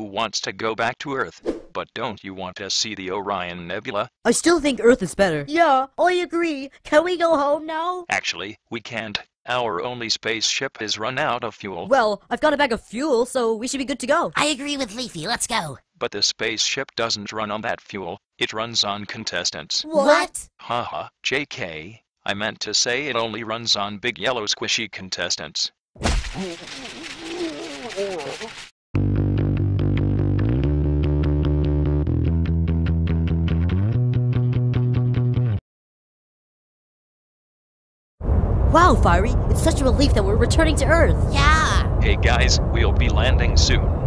who wants to go back to Earth. But don't you want to see the Orion Nebula? I still think Earth is better. Yeah, I agree. Can we go home now? Actually, we can't. Our only spaceship has run out of fuel. Well, I've got a bag of fuel, so we should be good to go. I agree with Leafy. Let's go. But the spaceship doesn't run on that fuel. It runs on contestants. What? Haha, JK. I meant to say it only runs on big yellow squishy contestants. Wow, Fiery, it's such a relief that we're returning to Earth. Yeah. Hey guys, we'll be landing soon.